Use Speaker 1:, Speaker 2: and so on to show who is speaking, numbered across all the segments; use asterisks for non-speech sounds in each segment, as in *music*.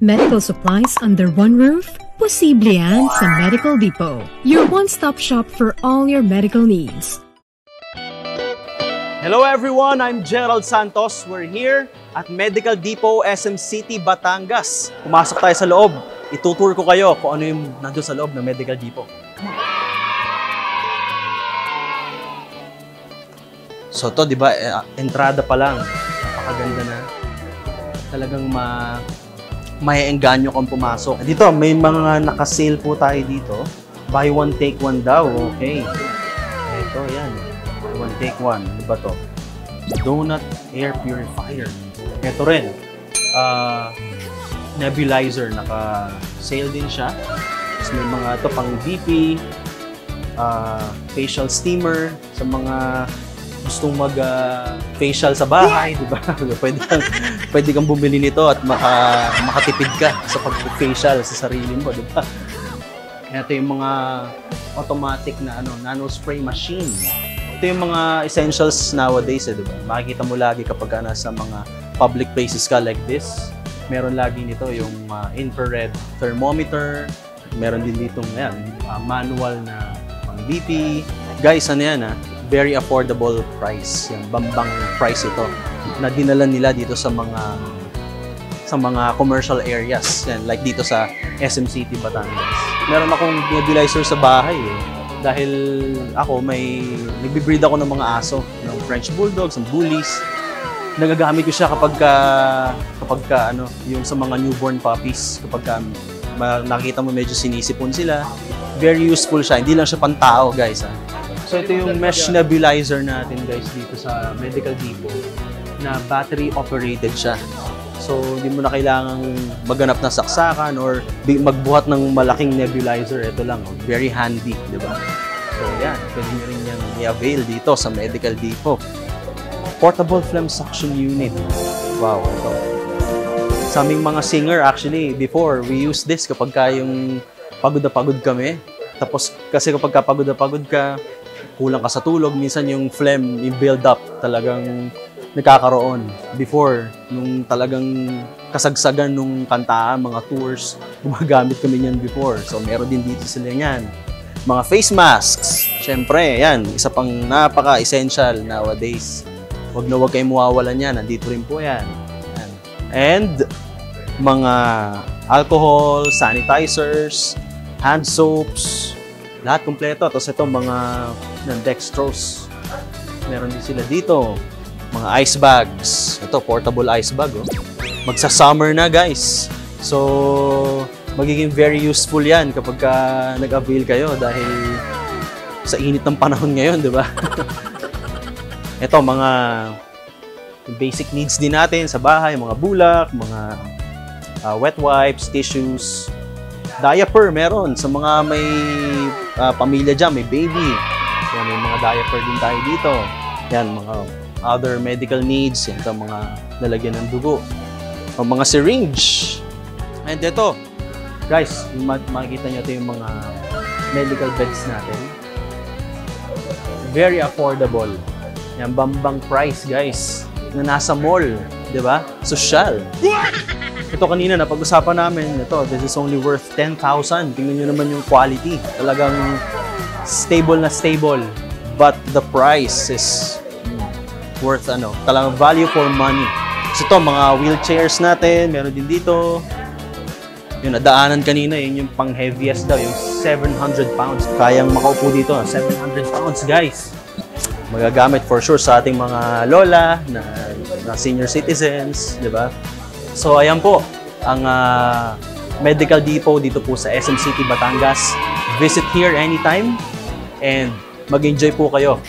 Speaker 1: Medical supplies under one roof? Posible yan sa Medical Depot. Your one-stop shop for all your medical needs.
Speaker 2: Hello everyone, I'm Gerald Santos. We're here at Medical Depot SM City, Batangas. Pumasok tayo sa loob. Itutur ko kayo kung ano yung nandun sa loob ng Medical Depot. So to, di ba, eh, entrada pa lang. Napakaganda na. Talagang ma maiengganyo kang pumasok. Dito, may mga naka-sale po tayo dito. Buy one, take one daw. Okay. Ito, yan. Buy one, take one. Ano ba to? Donut Air Purifier. Ito rin. ah, nebulizer. Naka-sale din siya. Tapos may mga ito pang DP. ah, facial steamer. Sa mga gustong mag ah, facial sa bahay, *laughs* di ba? pwede kang pwede kang bumili nito at maka, makatipid ka sa pag-facial sa sarili mo, di ba? Ito yung mga automatic na ano, nano spray machine. Ito yung mga essentials nowadays, eh, di ba? Makikita mo lagi kapag ka nasa mga public places ka like this. Meron lagi nito yung ah, infrared thermometer. Meron din dito ayan, ah, manual na pang BP. Guys, ano yan ah? Very affordable price. Yan, bambang price ito na dinala nila dito sa mga sa mga commercial areas. Yan, like dito sa SM City, Batangas. Meron akong nebulizer sa bahay eh. Dahil ako may nagbe-breed ako ng mga aso, ng French Bulldogs, ng Bullies. Nagagamit ko siya kapag ka, kapag ka, ano, yung sa mga newborn puppies, kapag ka, nakita mo medyo sinisipon sila. Very useful siya. Hindi lang siya pantao, guys. Ha? So ito yung mesh nebulizer natin, guys, dito sa Medical Depot na battery operated siya. So, hindi mo na kailangang maghanap ng saksakan or magbuhat ng malaking nebulizer. Ito lang, oh, very handy, di ba? So, yan. Pwede nyo rin yung i-avail dito sa Medical Depot. Portable Phlegm Suction Unit. Wow, ito. Sa aming mga singer, actually, before, we use this kapag ka yung pagod na pagod kami. Tapos, kasi kapag ka pagod na pagod ka, kulang ka sa tulog, minsan yung phlegm, yung build up, talagang nagkakaroon. Before, nung talagang kasagsagan nung kantaan, mga tours, *laughs* gumagamit kami niyan before. So, meron din dito sila yan. Mga face masks, syempre, yan, isa pang napaka-essential nowadays. Huwag na huwag kayong mawawalan yan, nandito rin po yan. yan. And, mga alcohol, sanitizers, hand soaps, lahat kumpleto. Tapos ito, mga dextrose. Meron din sila dito. Mga ice bags. Ito, portable ice bag. Oh. Magsa-summer na, guys. So, magiging very useful yan kapag ka nag-avail kayo dahil sa init ng panahon ngayon, di ba? *laughs* Ito, mga basic needs din natin sa bahay, mga bulak, mga uh, wet wipes, tissues, diaper meron sa mga may uh, pamilya dyan, may baby. Yan, may mga diaper din tayo dito. Yan, mga other medical needs, yan ito, mga lalagyan ng dugo. O mga syringe. And ito, guys, makikita nyo ito yung mga medical beds natin. Very affordable. Yan, bambang price, guys, na nasa mall, di ba? Social. Ito kanina na pag-usapan namin, ito, this is only worth 10,000. Tingnan nyo naman yung quality. Talagang stable na stable. But the price is worth ano, talagang value for money. So ito, mga wheelchairs natin, meron din dito. Yung nadaanan kanina, yun yung pang heaviest daw, yung 700 pounds. Kayang makaupo dito, 700 pounds, guys. Magagamit for sure sa ating mga lola, na, na senior citizens, di ba? So, ayan po, ang ah, Medical Depot dito po sa SM City, Batangas. Visit here anytime and mag-enjoy po kayo.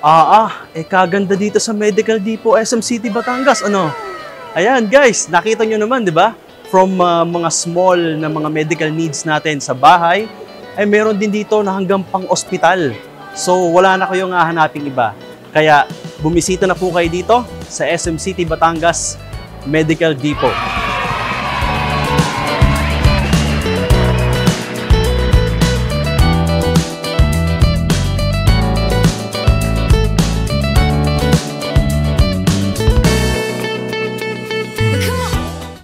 Speaker 2: Ah, ah, eh kaganda dito sa Medical Depot, SM City, Batangas. Ano? Ayan, guys, nakita nyo naman, di ba? From ah, mga small na mga medical needs natin sa bahay, ay meron din dito na hanggang pang-ospital. So, wala na kayong hahanaping iba. Kaya, bumisita na po kayo dito sa SM City, Batangas Medical Depot.